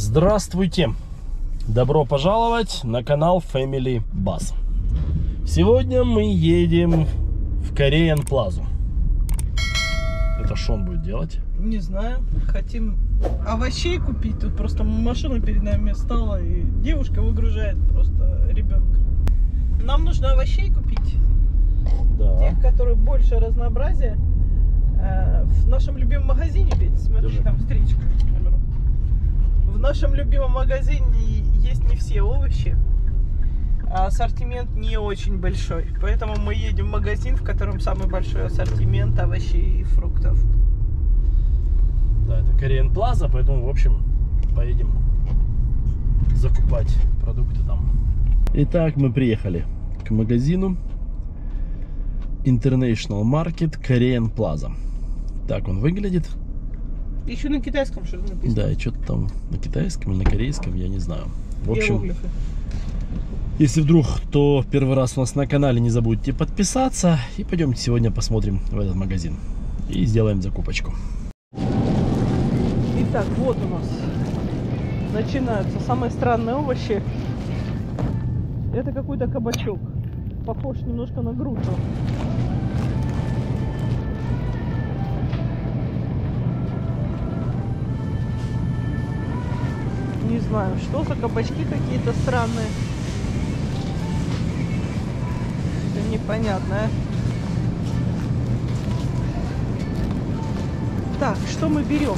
Здравствуйте! Добро пожаловать на канал Family Bus. Сегодня мы едем в Кореян Плазу. Это что он будет делать? Не знаю. Хотим овощей купить. Тут просто машина перед нами стала, и девушка выгружает просто ребенка. Нам нужно овощей купить. Да. Тех, которые больше разнообразия. Э, В нашем любимом магазине, Петя, смотри, Держи. там встречка. В нашем любимом магазине есть не все овощи. а Ассортимент не очень большой. Поэтому мы едем в магазин, в котором самый большой ассортимент овощей и фруктов. Да, это Кореян Плаза, поэтому, в общем, поедем закупать продукты там. Итак, мы приехали к магазину International Market Korean Plaza. Так он выглядит. Еще на китайском что-то написано. Да, и что-то там на китайском или на корейском, я не знаю. В общем, Иероглифы. если вдруг кто первый раз у нас на канале, не забудьте подписаться. И пойдемте сегодня посмотрим в этот магазин. И сделаем закупочку. Итак, вот у нас начинаются самые странные овощи. Это какой-то кабачок. Похож немножко на грушу. Не знаю, что за кабачки какие-то странные. Это непонятное. Так, что мы берем?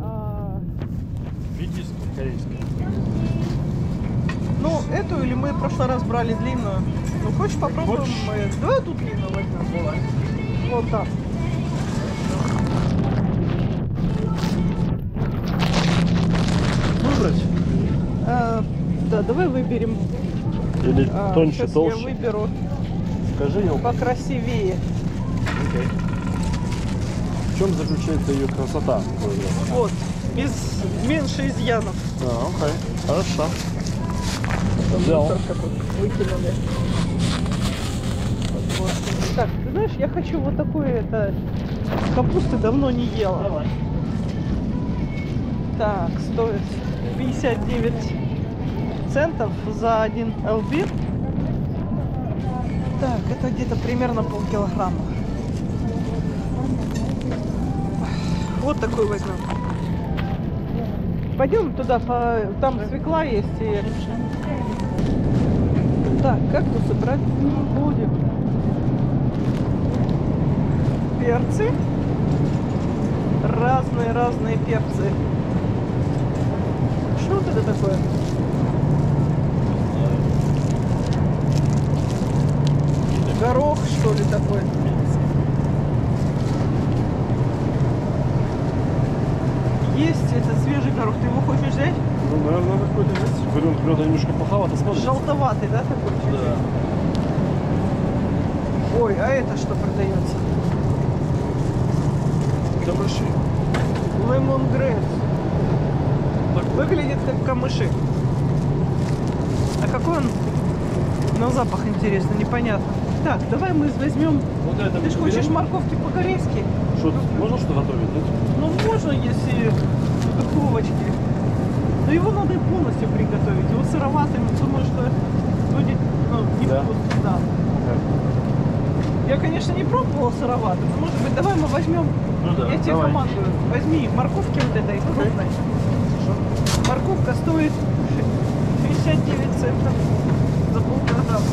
А, Редиску корейскую. ну, эту или мы в прошлый раз брали длинную? Ну, хочешь попробуем? Хочешь? мы- Давай тут длинную возьмем. Вот так. Выбрать? А, да, давай выберем. Или А, тоньше, толще? я выберу Скажи, я покрасивее. Окей. В чем заключается ее красота? Вот, без меньше изъянов. А, окей. Хорошо. Взял. Выкинули. Вот. Так, ты знаешь, я хочу вот такое это капусты давно не ела. Давай. Так, стоит 59 центов за один LB. Так, это где-то примерно полкилограмма. Вот такой возьмем. Пойдем туда, по... там свекла есть. И... Так, кактусы брать не будем. Перцы. Разные-разные перцы. Что это такое? Горох, что ли, такой? Есть этот свежий горох. Ты его хочешь взять? Ну, наверное, какой-то есть. Вариант меда немножко плоховато смотрится. Желтоватый, да, такой? чуть-чуть? Да. Ой, а это что продается? Камыши. Лемон грейс. Выглядит как камыши. А какой он на запах интересно, непонятно. Так, давай мы возьмем. Вот это Ты же хочешь берем. морковки по-корейски? Что, можно что готовить, нет? Ну можно, если в духовочке. Но его надо полностью приготовить. Его сыроватым, думаю, что будет ну, Да? невкусно. Да. Я, конечно, не пробовала сыроватым, может быть, давай мы возьмем. Ну да, Я тебе давай. командую. Возьми морковки вот этой крупной. Морковка стоит 69 центов за полкилограмма.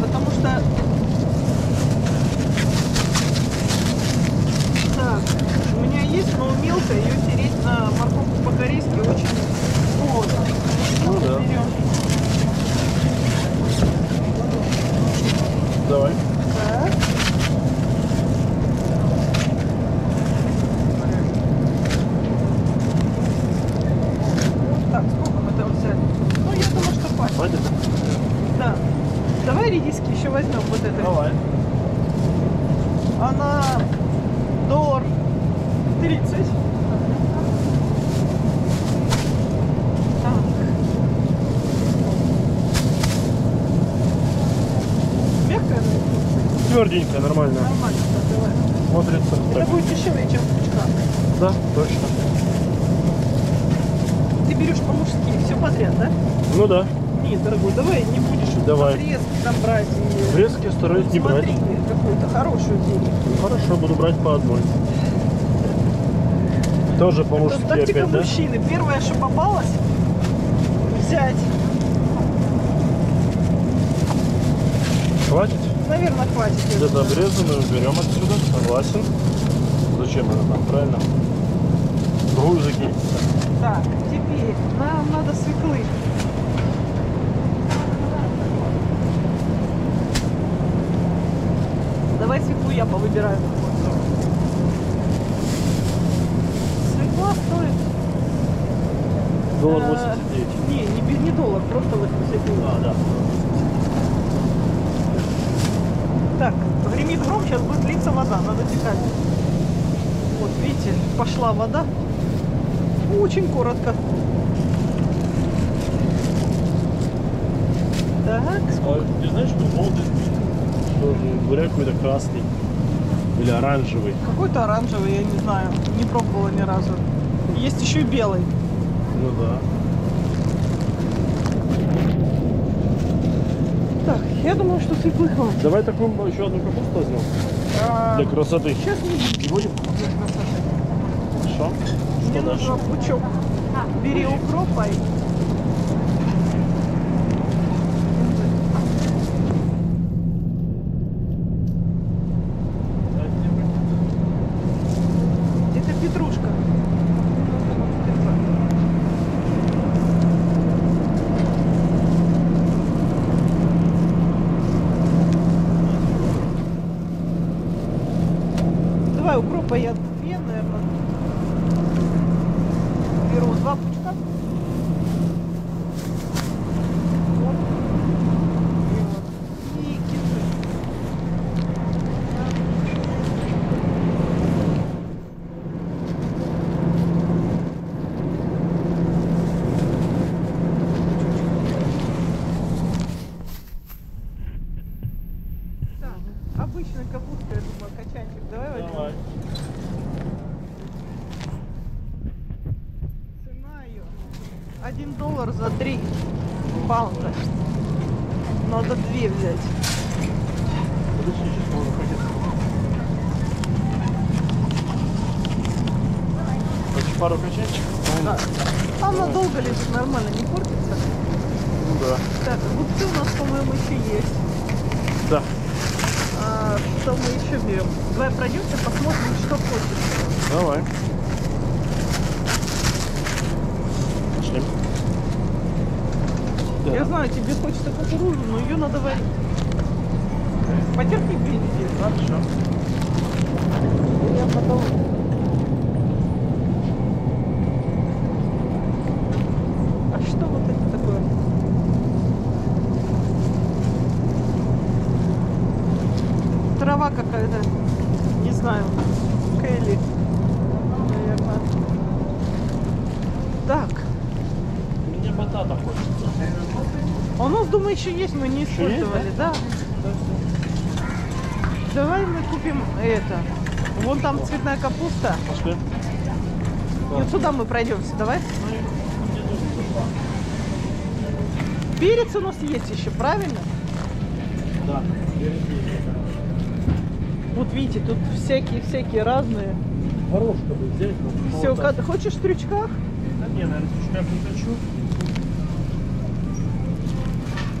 Потому что... Так, у меня есть, но мелкая, ее тереть на морковку по-корейски очень сложно. Ну да. Берем. Давай. Так. Так, сколько мы там взяли? Ну, я думаю, что хватит. Хватит? Да. Давай редиски еще возьмем вот это. Давай. Она доллар 30. Так. Мягкая? Тверденькая, нормально. Нормально. так. Смотрится. Это будет дешевле, чем пучка. Да, точно. Ты берешь по-мужски все подряд, да? Ну да. Нет, дорогой, давай не будешь Давай. отрезки там брать. И... Врезки стараюсь не брать. Смотри, какую-то хорошую денег. Ну, хорошо, буду брать по одной. Тоже Это по-мужски тактика опять, да? мужчины. Первое, что попалось, взять. Хватит? Наверное, хватит. Где-то обрезанную берем отсюда. Согласен. Зачем это там, правильно? Закинь. Так, теперь нам надо свеклы. Давай свеклу я повыбираю. Свекла стоит... Доллар э, 89. Не, не, бе- не доллар, просто 89. А, да. Так, гремит гром, сейчас будет литься вода, надо текать. Вот, видите, пошла вода. Очень коротко. Так, А ты знаешь, что Что же, буряк какой-то красный. Или оранжевый. какой-то оранжевый, я не знаю, не пробовала ни разу. Есть еще и белый. Ну да. Так, я думаю, что свеклы хватит. Давай такую еще одну капусту возьмем. А, Для красоты. Сейчас не будем. Не будем? для красоты. Хорошо. Мне Что нужно дальше? пучок. Бери укропа и... Это петрушка. Давай укропа я две, наверное. Беру два пучка. Вот. И вот. И кинзы. Так, обычная капуста, я думаю, качанчик. Давай возьмем. Давай. Цена ее 1 доллар за 3 паунда. Надо две взять. Подожди, сейчас можно пакет. Хочешь пару качанчиков? Да. Она долго лежит, нормально, не портится. Ну да. Так, губцы у нас, по-моему, еще есть. Да. Что мы еще берем? Давай пройдемся, посмотрим, что хочешь. Давай. Пошли. Я знаю, тебе хочется кукурузу, но ее надо варить. Потерпи бензин. Хорошо. Я потом... А что вот это такое? Трава какая-то. Не знаю. Кэлли. Наверное. Так. Мне батата хочется. А у нас, думаю, еще есть, мы не есть, использовали, да? Давай мы купим это. Вон там цветная капуста. Пошли. Вот сюда мы пройдемся, давай. Перец у нас есть еще, правильно? Да. Вот видите, тут всякие-всякие разные. Горошка бы взять. Все, хочешь в стрючках? Да не, наверное, чуть не хочу.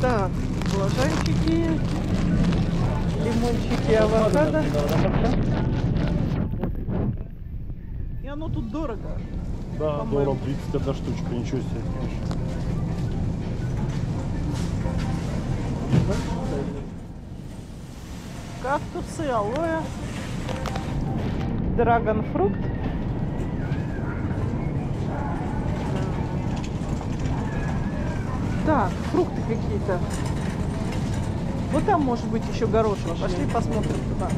Так, баклажанчики, лимончики, авокадо. И оно тут дорого. Да, долларов 31 штучка, ничего себе, конечно. Кактусы, алоэ, драгонфрукт. Так, фрукты какие-то. Вот там может быть еще горошек. Пошли посмотрим туда. Так,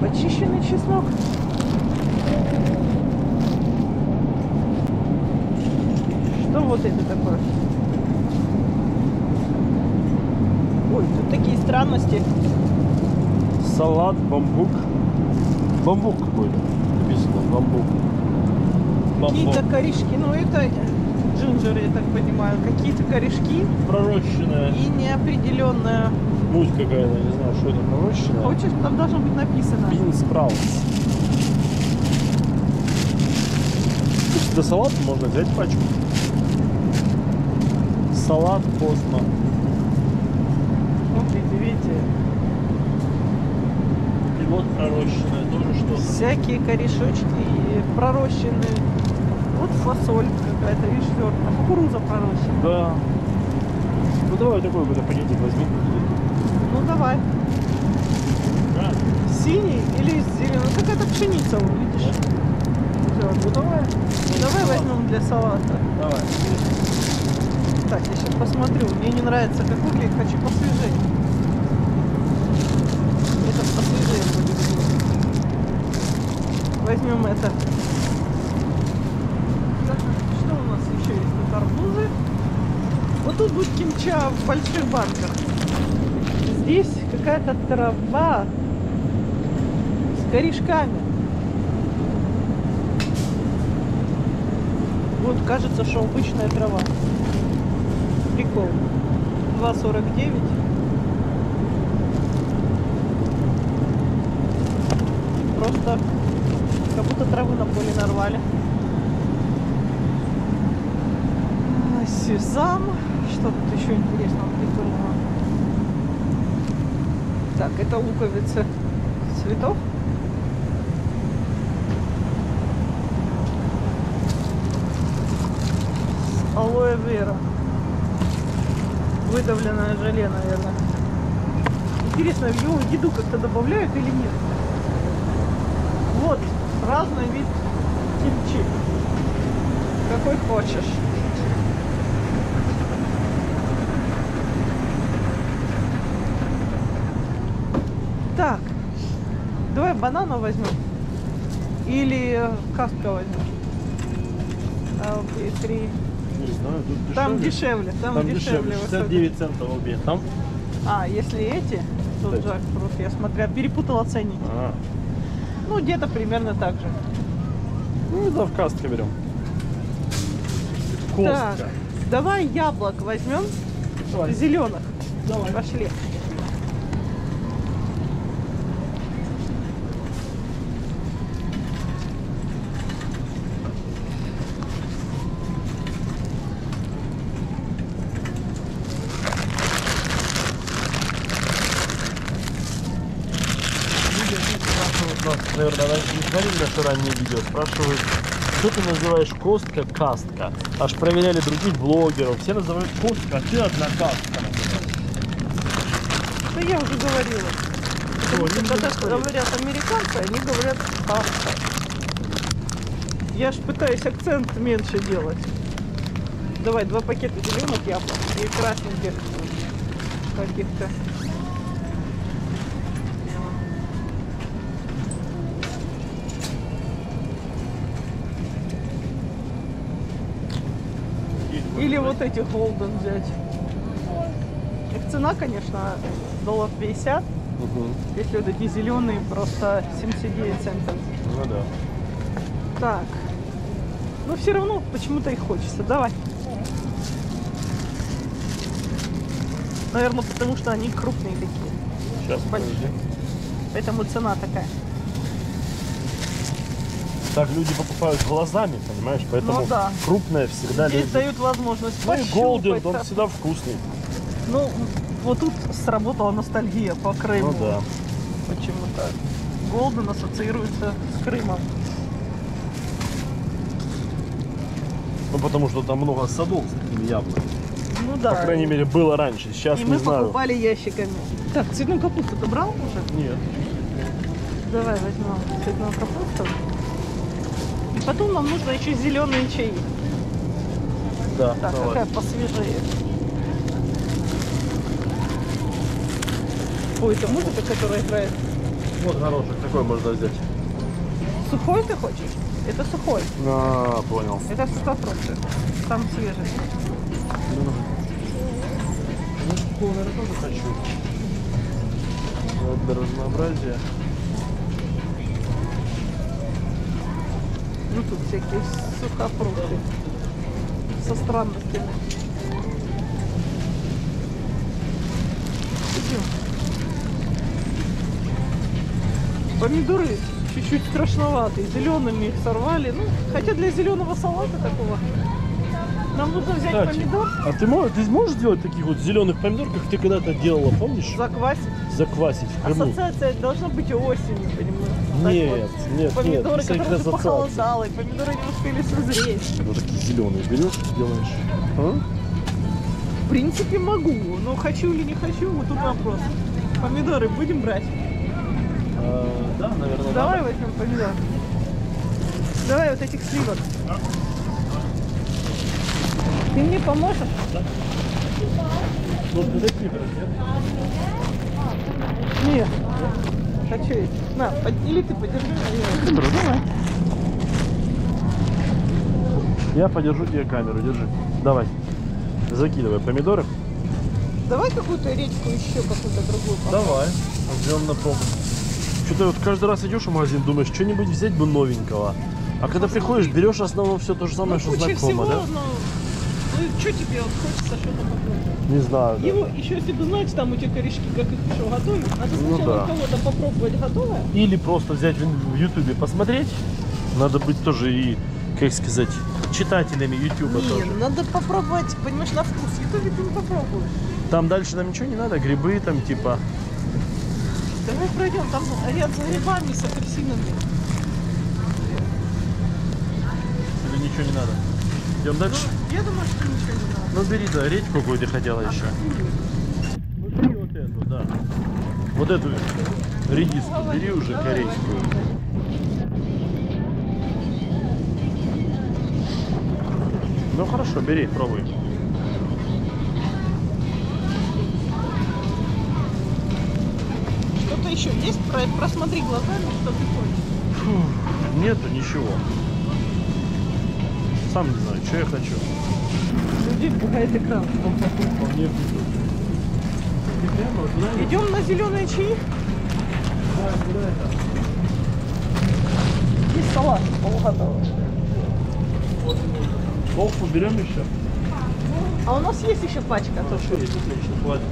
Почищенный чеснок. Что вот это такое? Ой, тут такие странности. Салат, бамбук. Бамбук какой-то. Бамбук. Какие-то корешки, ну это джинджеры, я так понимаю. Какие-то корешки Пророщенная. и неопределенная. Муть какая-то, не знаю, что это пророщенная. Хочешь, там должно быть написано. Бин спраутс. До салата можно взять пачку. Салат Космо. Смотрите, видите, И вот пророщенная. Всякие корешочки пророщенные. Вот фасоль какая-то, видишь, зерна. Кукуруза пророщена. Да. Ну давай такой какой-то пакетик возьми. Ну давай. Да. Синий или зеленый? Какая-то пшеница, видишь? Всё, ну давай. Давай возьмем для салата. Давай. Так, я сейчас посмотрю. Мне не нравится, как выглядит. Хочу посвежее. Этот посвежее. Возьмем это. Что у нас еще есть? Тут арбузы. Вот тут будет кимча в больших банках. Здесь какая-то трава с корешками. Вот кажется, что обычная трава. Прикол. 2,49. Просто как будто травы на поле нарвали. Сезам. Что тут еще интересного прикольного? Так, это луковицы цветов. Алоэ вера. Выдавленное желе, наверное. Интересно, в его еду как-то добавляют или нет? Разный вид кимчи. Какой хочешь. Так, давай банана возьмем. Или каска возьмем. А, окей, три. Не знаю, тут Там дешевле, там, Там дешевле. дешевле, высоко. 69 центов обе. Там? А, если эти, то джекфрут, я смотря, перепутала ценники. А. Ну, где-то примерно так же. Ну, да, в кастке берем. Так, Костка. давай яблок возьмем, Давай. зеленых. Давай. Пошли. Люди спрашивают нас, наверное, раньше не смотрели наше раннее видео, спрашивают, что ты называешь костка кастка? Аж проверяли других блогеров, все называют костка, а ты одна кастка. Да я уже говорила. Потому что когда говорят американцы, они говорят «паста». Я ж пытаюсь акцент меньше делать. Давай два пакета зеленых яблок и красненьких каких-то. Или вот эти Холден взять. Их цена, конечно, доллар 50. Мгм. Если вот эти зеленые, просто 79 центов. Ну да. Так. Но все равно почему-то их хочется. Давай. Наверное, потому что они крупные такие. Сейчас, подожди. Поэтому цена такая. Так люди покупают глазами, понимаешь? Поэтому Ну да. крупное всегда Здесь лезет. дают возможность Ну и Голден, он всегда вкусный. Ну, вот тут сработала ностальгия по Крыму. Ну да. Почему-то. Голден ассоциируется с Крымом. Ну потому что там много садов с такими яблоками. Ну да. По крайней мере, было раньше. Сейчас И не мы знаю. покупали ящиками. Так, цветную капусту ты брал уже? Нет. Давай возьмем цветную капусту. Потом нам нужно еще зеленые чаи. Да, Так, давай. какая посвежее. Ой, это музыка, которая играет. Вот горошек такой можно взять. Сухой ты хочешь? Это сухой. А, понял. Это сухофрукты. Там свежий. Ну, такого, наверное, тоже хочу. Вот для разнообразия. Ну тут всякие сухофрукты со странностями. Идем. Помидоры чуть-чуть страшноватые, зелеными их сорвали. Ну, хотя для зеленого салата такого нам нужно взять Кстати, помидор, А ты можешь, ты можешь делать таких вот зеленых помидор, как ты когда-то делала, помнишь? заквасить. Заквасить в Крыму. Ассоциация должна быть осенью, понимаешь? Нет, вот. нет, Помидоры, нет, всяких которые похолодало, и помидоры не успели созреть. Вот такие зеленые берешь, делаешь. А? В принципе, могу, но хочу или не хочу, вот тут вопрос. Помидоры будем брать? А, да, наверное, Давай надо. возьмем помидор. Давай вот этих сливок. Ты мне поможешь? Вот такие брать, нет? Нет. Хочу эти. На, под- или ты подержи, а я- Камеру, давай. Я подержу тебе камеру, держи. Давай. Закидывай помидоры. Давай какую-то редьку еще какую-то другую. попробуем. Давай. Возьмем на пробу. Что-то вот каждый раз идешь в магазин, думаешь, что-нибудь взять бы новенького. А когда приходишь, берешь в основном все то же самое, Ну, что куча знакомо, всего, да? но... Ну, что тебе вот хочется что-то попробовать? Не знаю. да. Его, еще если бы знать, там у тебя корешки, как их еще готовить, надо Ну сначала да. у кого-то попробовать готовое. Или просто взять в Ютубе посмотреть. Надо быть тоже и, как сказать, читателями Ютуба тоже. надо попробовать, понимаешь, на вкус. В Ютубе ты не попробуешь. Там дальше нам ничего не надо, грибы там типа. Давай пройдем, там ряд за грибами с апельсинами. Или ничего не надо. Идем дальше. Я думаю, что ничего не надо. Ну бери, да, редьку какую ты хотела еще. Ну бери вот эту, да. Вот эту редиску бери уже корейскую. Ну хорошо, бери, пробуй. Что-то еще есть? Про- Просмотри глазами, что ты хочешь. Фу, нету ничего. Сам не знаю, что я хочу. Людей пугает экран. Идем на зеленые чаи. И салат полуготовый. Колку берем еще? А у нас есть еще пачка тоже. есть, отлично, хватит.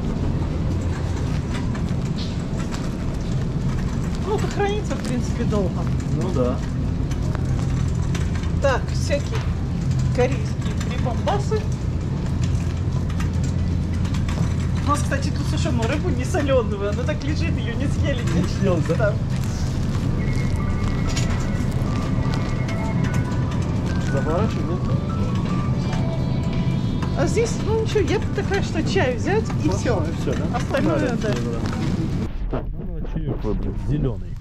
Ну, хранится, в принципе, долго. Ну да. Так, всякие корейские прибамбасы. У нас, кстати, тут сушеную рыбу не соленую. Она так лежит, ее не съели. съел, да? Заворачивай, нет? А здесь, ну ничего, я такая, что чай взять и все. И все, да? Остальное, да. Так, ну на чаек выбрать, зеленый.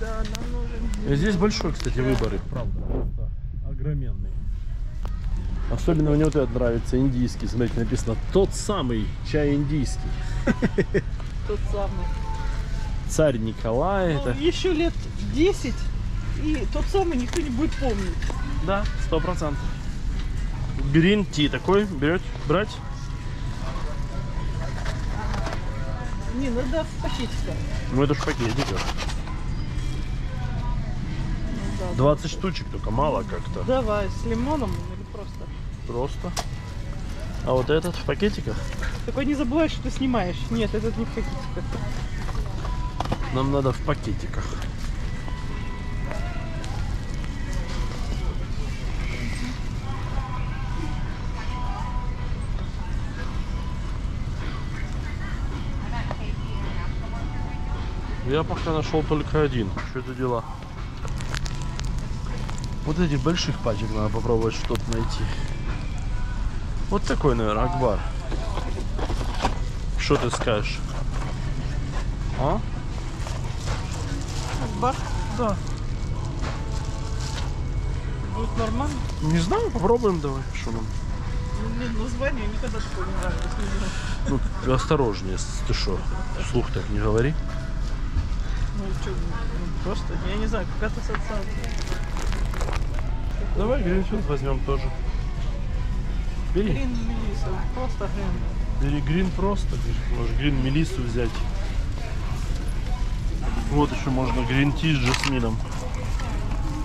Да, нам нужен. Здесь большой, кстати, выбор их, правда. Огроменный. Особенно мне вот этот нравится, индийский. Смотрите, написано тот самый чай индийский. Тот самый. Царь Николай. Ну, это... еще лет 10, и тот самый никто не будет помнить. Да, сто процентов. Грин ти такой берет, брать? Не, надо в пакетиках. Ну это ж пакетиков. Да. 20 штучек только, мало как-то. Давай, с лимоном или просто. Просто. А вот этот в пакетиках? Только не забывай, что ты снимаешь. Нет, этот не в пакетиках. Нам надо в пакетиках. Я пока нашел только один. Что это дела? Вот этих больших пачек надо попробовать что-то найти. Вот такой, наверное, Акбар. Что ты скажешь? А? Акбар? Да. Будет нормально? Не знаю, попробуем давай. Что нам? Ну, название никогда такое не нравилось. знаю. Ну, ты осторожнее, ты что? Вслух так не говори. Ну, что, ну, просто, я не знаю, какая-то ассоциация. Давай гринфилд возьмем тоже. Бери. Грин Мелисса, просто грин. Бери грин просто. Может грин мелиссу взять. Вот еще можно гринти с жасмином.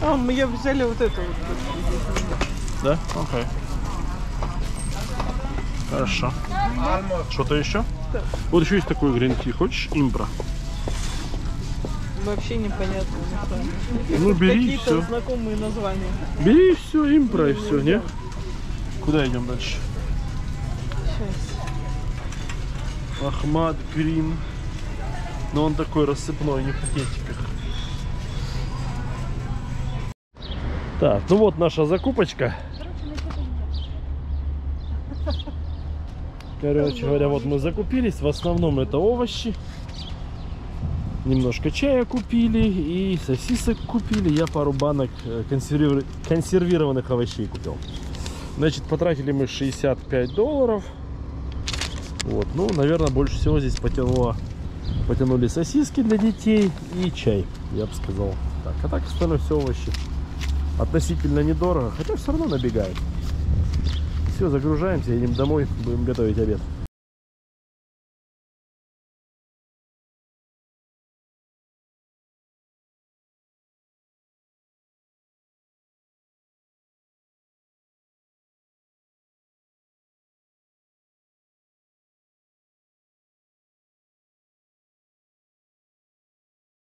А, мы я взяли вот это вот. Да? Окей. Хорошо. Что-то еще? Да. Вот еще есть такой гринти. Хочешь импро? Вообще непонятно. Ну, бери, всё. знакомые названия. Бери все, импро и все, не? Куда идем дальше? Сейчас. Ахмад Грин. Но он такой рассыпной, не в пакетиках. Так, ну вот наша закупочка. Короче говоря, вот мы закупились. В основном это овощи. Немножко чая купили и сосисок купили. Я пару банок э, консервир- консервированных овощей купил. Значит, потратили мы 65 долларов. Вот, ну, наверное, больше всего здесь потянуло, потянули сосиски для детей и чай, я бы сказал. Так, а так остальное все овощи. Относительно недорого, хотя все равно набегает. Все, загружаемся, едем домой, будем готовить обед.